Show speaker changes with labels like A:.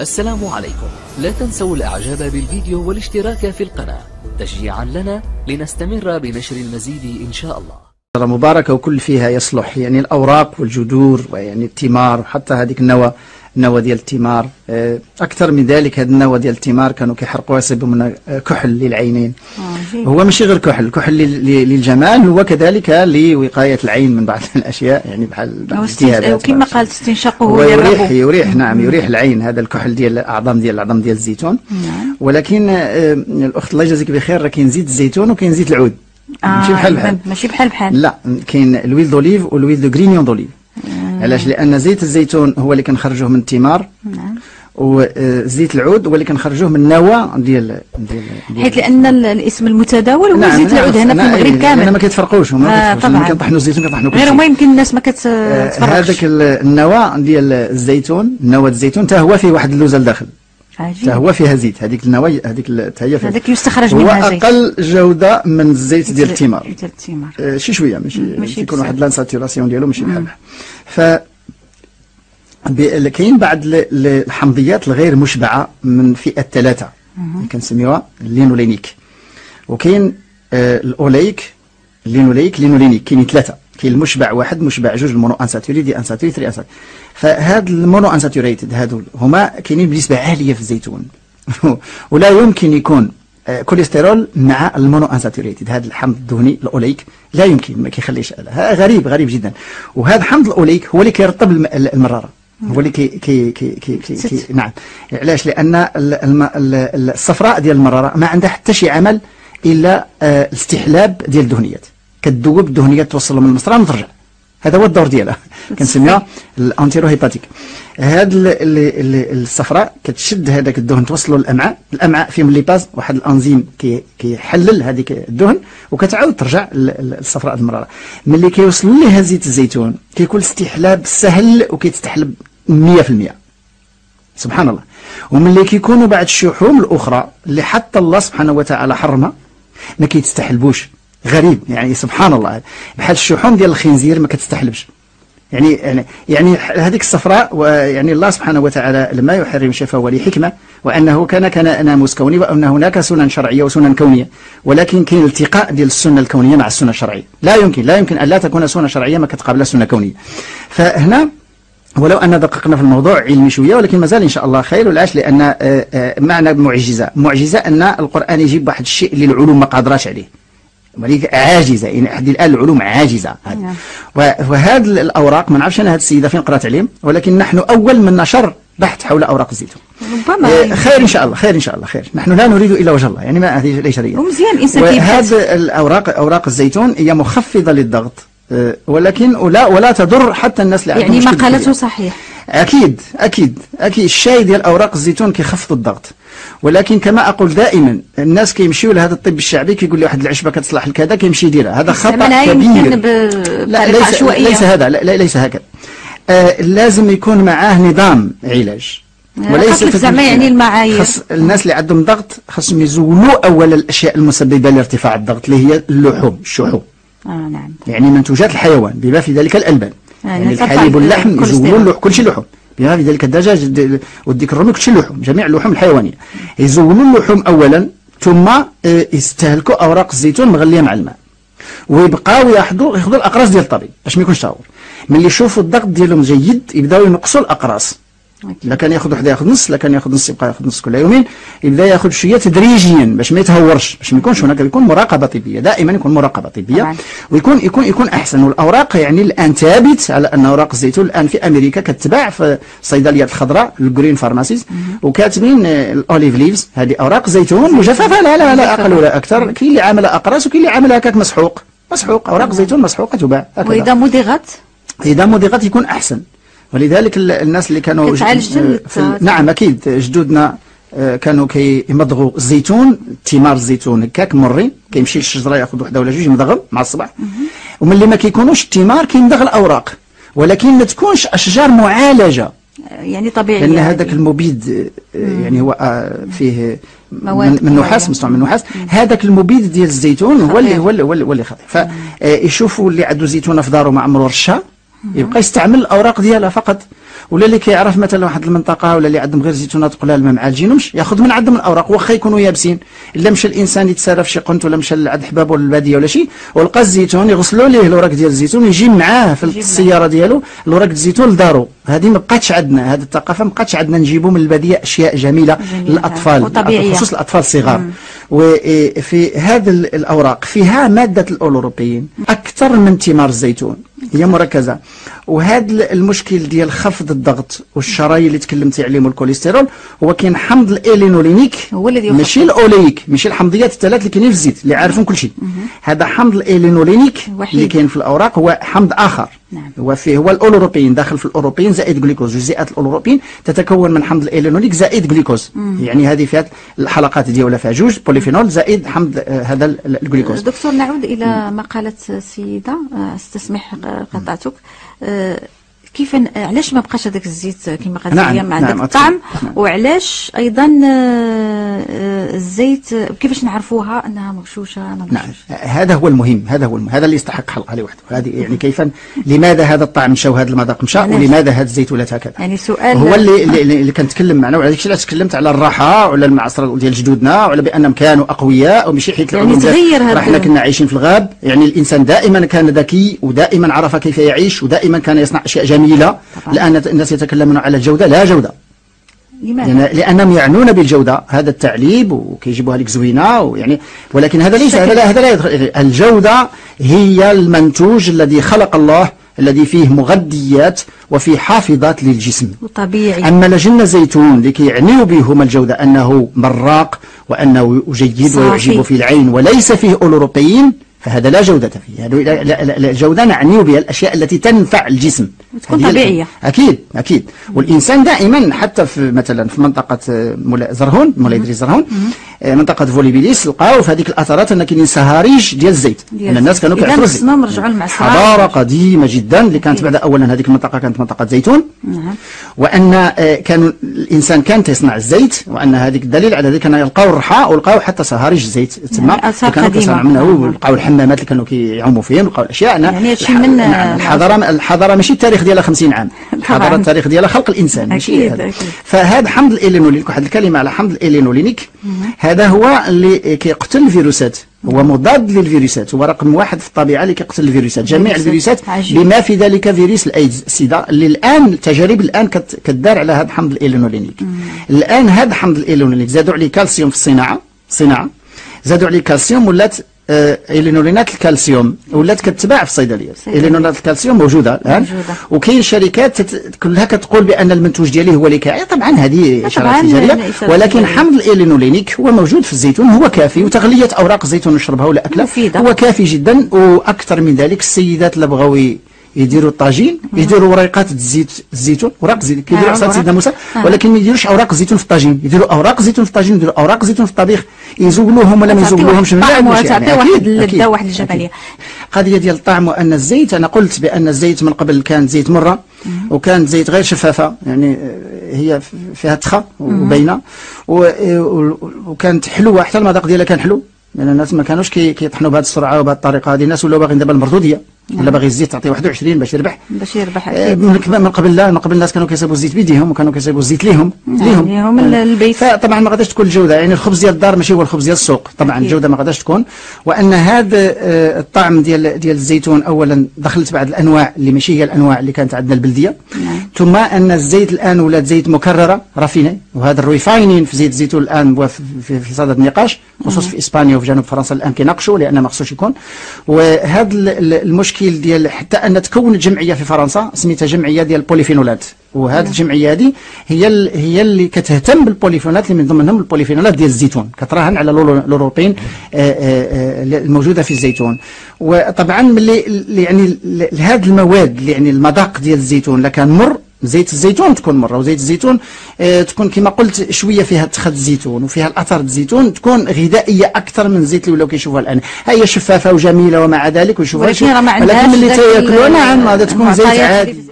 A: السلام عليكم. لا تنسوا الإعجاب بالفيديو والاشتراك في القناة. تشجيعا لنا لنستمر بنشر المزيد إن شاء الله.
B: مباركة وكل فيها يصلح. يعني الأوراق والجذور ويعني التمار وحتى هذيك النوى النوى ديال التمار. آه، أكثر من ذلك هذا النوى ديال التمار كانوا كيحرقوها يصيبوا منها آه، كحل للعينين.
C: آه،
B: هو ماشي غير كحل. كحل لل- للجمال هو كذلك لوقاية العين من بعض الأشياء يعني بحال بعض
C: قالت استنشاقه
B: هو يريح يريح نعم يريح العين هذا الكحل ديال الاعظام ديال الاعظام ديال الزيتون.
C: نعم.
B: ولكن آه، الأخت الله يجازيك بخير راه كاين زيت الزيتون وكاين زيت العود. ماشي بحال بحال.
C: ماشي بحال بحال.
B: لا كاين l'huile d'olive و l'huile de grignons d'olive علاش؟ لأن زيت الزيتون هو اللي كنخرجوه من الثمار
C: نعم.
B: وزيت العود هو اللي كنخرجوه من النوى ديال ديال ديال-
C: حيث لأن ال- الاسم المتداول هو
B: نعم،
C: زيت
B: نعم،
C: العود هنا في
B: نعم،
C: المغرب
B: لأن
C: كامل.
B: ما كيتفرقوش هما
C: آه، طبعاً.
B: كنطحنوا الزيتون كنطحنوا
C: غير. هما يمكن الناس ما
B: آه،
C: كتفرقش
B: هذاك ال- النوى ديال الزيتون نوى الزيتون حتى هو فيه واحد اللوزة لداخل. حتى هو فيها زيت هذيك النوى هذيك حتى هي فيها
C: هذاك يستخرج
B: هو
C: منها زيت.
B: أقل جودة من الزيت ديال الثمار
C: ديال الثمار
B: آه، شي شوية ماشي
C: بزاف.
B: واحد l'insaturation ديالو ماشي بحال. كاين بعض ال- ال- الحمضيات الغير مشبعة من فئة ثلاثة اللي كنسميوها اللينولينيك وكاين آه، الأوليك اللينوليك لينولينيك. كاينين ثلاثة. كاين المشبع واحد مشبع جوج ال mono-insaturé di-insaturé tri-insaturé فهاد ال mono-unsaturated هادو هما كاينين بنسبة عالية في الزيتون. ولا يمكن يكون آه، كوليسترول مع ال mono-unsaturated هذا الحمض الدهني الأوليك لا يمكن ما كيخليش. غريب غريب جدا. وهذا حمض الأوليك هو اللي كيرطب الم- المرارة. هو اللي كي كي كي كي, كي, كي. نعم. علاش؟ لأن الصفراء ديال المراره ما عندها حتى شي عمل إلا آه، الاستحلاب ديال الدهنيات. كتذوب الدهنيات توصلهم من المصران وترجع هذا هو الدور ديالها. كنسميها ال entero-hepatic هاد ال- ال- ال- الصفراء كتشد هذاك الدهن توصله للأمعاء. الأمعاء فيهم ليباز واحد الأنزيم كي كيحلل هذيك الدهن وكتعاود ترجع ل- ل- الصفراء المراره ملي كيوصل ليها زيت الزيتون كيكون الاستحلاب سهل وكيتستحلب 100% سبحان الله. وملي كيكونوا بعد الشحوم الأخرى اللي حتى الله سبحانه وتعالى حرمها ما كيتستحلبوش. غريب. يعني سبحان الله. بحال الشحوم ديال الخنزير ما كتستحلبش. يعني يعني يعني هذيك الصفراء ويعني الله سبحانه وتعالى لما يحرم فهو لحكمه وأنه كان كان ناموس كوني وأن هناك سنن شرعية وسنن كونية. ولكن كاين التقاء ديال السنة الكونية مع السنة الشرعية. لا يمكن لا يمكن أن لا تكون سنة شرعية ما كتقابلها سنة كونية. فهنا ولو أن دققنا في الموضوع علمي شوية ولكن مازال إن شاء الله خير. والعاش لأن آه، آه، معنى معجزة. معجزة أن القرآن يجيب واحد الشيء اللي العلوم ما قادراش عليه. ولذلك عاجزة. يعني حد الآن العلوم عاجزة. هذه.
C: نعم.
B: وهذه الأوراق ما نعرفش أنا هذه السيدة فين قرأت عليهم ولكن نحن أول من نشر بحث حول أوراق الزيتون
C: ربما.
B: آه، خير إن شاء الله خير إن شاء الله خير. نحن لا نريد إلا وجه الله. يعني ما هذه ليس ريا
C: ومزيان الانسان كيبحث
B: وهذه الأوراق أوراق الزيتون هي مخفضة للضغط. ولكن ولا ولا تضر حتى الناس اللي عندهم
C: يعني مقالته. صحيح.
B: أكيد أكيد أكيد. الشاي ديال أوراق الزيتون كيخفض الضغط. ولكن كما أقول دائما الناس كيمشيو لهذا الطب الشعبي كيقول لي واحد العشبة كتصلح لكذا كيمشي يديرها. هذا
C: خطأ
B: كبير. لا ليس
C: عشوائية.
B: ليس هذا لا لا- ليس هكذا. آه لازم يكون معاه نظام علاج.
C: خاصك زعما يعني المعايير.
B: خاص الناس اللي عندهم ضغط خاصهم يزولوا اولا الأشياء المسببة لارتفاع الضغط اللي هي اللحوم الشحوم.
C: آه نعم.
B: يعني منتوجات الحيوان بما في ذلك الألبان.
C: يعني
B: يعني
C: ترفع
B: الحليب واللحم اللحم كل شيء لحوم. بما في ذلك الدجاج الد- والديك الرومي كل شيء لحوم جميع اللحوم الحيوانية. يزولوا اللحوم أولا ثم آه، يستهلكوا أوراق الزيتون مغلية مع الماء. ويبقاو ياخذوا ياخذوا الأقراص ديال الطبيب. باش ما يكونش تهور ملي يشوفوا الضغط ديالهم جيد يبداو ينقصوا الأقراص. لا كان يأخذ وحده يأخذ نص لا كان يأخذ نص يبقى يأخذ نص كل يومين. يبدا يأخذ شوية تدريجيا باش ما يتهورش باش ما يكونش هناك يكون مراقبة طبية دائما يكون مراقبة
C: طبية.
B: ويكون يكون يكون أحسن. والأوراق يعني الآن ثابت على أن أوراق الزيتون الآن في أمريكا كتباع في الصيدليات الخضراء ال green pharmacies وكاتبين آه، ال olive leaves هذه أوراق زيتون مجففة. لا لا لا أقل ولا أكثر. كاين اللي عاملها اقراص وكاين اللي عاملها هكاك مسحوق. مسحوق. أوراق زيتون مسحوقة تباع.
C: وإذا مضغت؟
B: إذا مضغت يكون أحسن. ولذلك ال- الناس اللي كانوا ال- نعم أكيد. جدودنا آه، كانوا كيمضغوا الزيتون ثمار الزيتون هكاك مرين كيمشي للشجره ياخذ وحده ولا جوج يمضغهم مع الصباح. وملي ما كيكونوش الثمار كيمضغ الأوراق. ولكن ما تكونش أشجار معالجة.
C: يعني طبيعي
B: لأن
C: يعني.
B: هذاك المبيد آه، يعني هو آه، فيه
C: مواد
B: من, من نحاس. مصنوع من نحاس. هذاك المبيد ديال الزيتون هو اللي
C: خطير.
B: هو اللي هو اللي- هو اللي خطير. فيشوفوا اللي عنده زيتونه في داره ما عمره رشها يبقى يستعمل الأوراق ديالها فقط. ولا اللي كيعرف مثلا واحد المنطقة ولا اللي عندهم غير زيتونات قلال ما معالجينهمش ياخذ من عندهم الأوراق. واخا يكونوا يابسين. إلا مشى الإنسان يتسارى في شي قنت ولا مشى لعند حبابه ولا الباديه ولا شي ولقى الزيتون يغسلوا ليه الاوراق ديال الزيتون يجي معاه في السيارة ديالو الاوراق الزيتون لدارو. هذه ما بقاتش عندنا. هذه الثقافة ما بقاتش عندنا. نجيبوا من البادية أشياء جميلة
C: جميلة.
B: للأطفال.
C: وطبيعية.
B: بخصوص الأطفال الصغار. وفي هذه الأوراق فيها مادة الأولوروبيين أكثر من ثمار الزيتون هي مركزة وهذا المشكل ديال خفض الضغط والشرايين اللي تكلمتي عليهم والكوليسترول هو كاين حمض الألينولينيك
C: هو الذي
B: ماشي
C: يخفض.
B: الأوليك ماشي الحمضيات الثلاث اللي كاينين في الزيت اللي عارفين كل شيء هذا حمض
C: الألينولينيك.
B: اللي كاين في الأوراق هو حمض آخر
C: نعم.
B: هو فيه هو الاولوروبين داخل في الاولوروبين زائد جلوكوز جزيئات الاولوروبين تتكون من حمض الالينوليك زائد جلوكوز يعني هذه فيها الحلقات ديالها فيها جوج. بوليفينول زائد حمض آه، هذا ال- الجلوكوز
C: دكتور نعود إلى ما قالت السيدة آه، أستسمح قطعتك. كيف علاش ما بقاش هذاك الزيت كما قالت
B: نعم،
C: هي مع
B: نعم،.
C: الطعم
B: نعم.
C: وعلاش أيضا آه، آه، الزيت آه، كيفاش نعرفوها أنها مغشوشة ما
B: نعم هذا هو المهم هذا هو المهم. هذا اللي يستحق حلقة لوحده هذه يعني كيف لماذا هذا الطعم مشى وهذا المذاق مشى؟ ولماذا هذا الزيتونات هكذا
C: يعني سؤال
B: هو اللي اللي, اللي كنتكلم معنا وعلى علاش تكلمت على الراحة وعلى المعصره ديال جدودنا وعلى بانهم كانوا أقوياء وماشي حيت
C: يعني تغير هذا-
B: راه حنا كنا عايشين في الغاب يعني الإنسان دائما كان ذكي ودائما عرف كيف يعيش ودائما كان يصنع أشياء جميلة
C: طبعاً.
B: لأن الناس يتكلمون على الجودة لا جودة
C: لماذا؟
B: يعني لأنهم يعنون بالجودة هذا التعليب وكيجيبوها لك زوينة ويعني ولكن هذا ليس هذا لا هذا لا يدخل الجودة هي المنتوج الذي خلق الله الذي فيه مغذيات وفيه حافظات للجسم
C: وطبيعي
B: أما لجنة زيتون اللي كيعنيوا بهم الجودة أنه براق وأنه جيد. ويعجب في العين وليس فيه أولوروبيين فهذا لا جودة فيه. هذا لا, لا, لا, لا الجودة نعني بها الأشياء التي تنفع الجسم.
C: وتكون
B: هذه
C: طبيعية.
B: أكيد أكيد. والإنسان دائما حتى في مثلا في منطقة آه، مولاي زرهون مولاي دريس زرهون آه، منطقة فوليبيليس لقاو في هذيك الأثرات أن كاينين صهاريج ديال الزيت أن الناس كانوا
C: إذا
B: كيعصروا الزيت
C: خصنا نرجعوا للمعصرة.
B: حضارة قديمة جدا اللي كانت
C: أكيد.
B: بعد أولا هذيك المنطقة كانت منطقة زيتون
C: نعم.
B: وأن آه، كانوا الإنسان كان تصنع الزيت وأن هذيك الدليل على ذلك كانوا يلقاو الرحاء ولقاو حتى صهاريج الزيت تما
C: يعني قديمة.
B: كيصنعوا منه
C: نعم.
B: ولقاو الحمامات اللي كانوا كيعوموا فيهم ولقاو الأشياء
C: يعني هادشي من-
B: نعم، الحضارة الحضارة ماشي التاريخ ديالها 50 عام الحضاره. التاريخ ديالها خلق الإنسان ماشي
C: أكيد،
B: هذا.
C: أكيد.
B: فهذا حمض الالينوليك واحد الكلمة على حمض الإلينولينيك هذا هو اللي كيقتل الفيروسات. هو مضاد للفيروسات. هو رقم واحد في الطبيعة اللي كيقتل الفيروسات. جميع
C: الفيروسات.
B: بما في ذلك فيروس الايدز السيدا اللي الان التجارب الآن كت- كتدار على هذا حمض الالينولينيك الآن هذا حمض الالينولينيك زادوا عليه كالسيوم في الصناعة. الصناعه زادوا عليه كالسيوم ولات الينولينات الكالسيوم ولات كتباع في الصيدليات
C: صيدليات.
B: الينولينات الكالسيوم
C: موجودة الآن.
B: وكاين شركات تت... كلها كتقول بأن المنتوج ديالي هو اللي كاعي طبعا هذه اشارات
C: تجارية
B: ولكن. حمض الالينولينيك هو موجود في الزيتون هو كافي وتغلية أوراق الزيتون نشربها ولا
C: مفيدة.
B: هو كافي جدا وأكثر من ذلك السيدات اللي بغاو يديروا الطاجين يديروا وريقات الزيت الزيتون اوراق الزيت كيديروا
C: آه،
B: عصا
C: أوراق.
B: سيدنا موسى
C: آه.
B: ولكن ما يديروش أوراق الزيتون في الطاجين يديروا أوراق الزيتون في الطاجين يديروا أوراق الزيتون في الطبيخ يزولوهم ولا ما
C: تعطي
B: يزولوهمش لا، يعني.
C: واحد
B: أكيد،
C: واحد. الجمالية.
B: قضية ديال الطعم وأن الزيت أنا قلت بأن الزيت من قبل كان زيت مرة وكانت زيت غير شفافة يعني آه، هي فيها تخة وبينة و- و- وكانت حلوة حتى المذاق ديالها كان حلو لأن الناس ما كانوش كي- كيطحنوا بهذه السرعة وبهذه الطريقة هذه الناس ولاو باغيين دابا المردودية ولا باغي الزيت تعطي 21 باش يربح؟
C: باش يربح.
B: آه،
C: أكيد
B: من من قبل لا من قبل الناس كانوا كيصيبوا الزيت بيديهم وكانوا كيصيبوا الزيت ليهم. ليهم.
C: ليهم ال-
B: آه،
C: البيت.
B: فطبعا ما غاداش تكون الجودة. يعني الخبز ديال الدار ماشي هو الخبز ديال السوق. طبعا
C: أكيد.
B: الجودة ما غاداش تكون. وأن هذا آه، الطعم ديال ديال الزيتون اولا دخلت بعض الأنواع اللي ماشي هي الأنواع اللي كانت عندنا البلدية. ثم أن الزيت الآن ولات زيت مكررة raffinée وهذا ال refining في زيت الزيتون الآن في, في, صدد النقاش خصوصا في إسبانيا وفي جنوب فرنسا الآن كيناقشوا لأن ما خصوش يكون. وهذا ال- ال- المشكل ديال حتى أن تكون جمعيه في فرنسا سميتها جمعية ديال البوليفينولات وهذه الجمعية هذه هي ال- هي اللي كتهتم بالبوليفينولات اللي من ضمنهم البوليفينولات ديال الزيتون. كتراهن على الاولوروبين آه، آه، آه، الموجودة في الزيتون. وطبعا ملي يعني هذه المواد اللي يعني المذاق ديال الزيتون لا كان مر زيت الزيتون تكون مرة وزيت الزيتون آه، تكون كما قلت شوية فيها تخد الزيتون وفيها الاثر الزيتون تكون غذائية أكثر من الزيت اللي ولاو كيشوفوها الآن. هي شفافة وجميلة ومع ذلك ويشوفوها
C: ولكن راه ما
B: ولكن
C: عندهاش
B: ملي
C: ذاك
B: تاكلوها
C: ال-
B: نعم هذا تكون زيت عادي.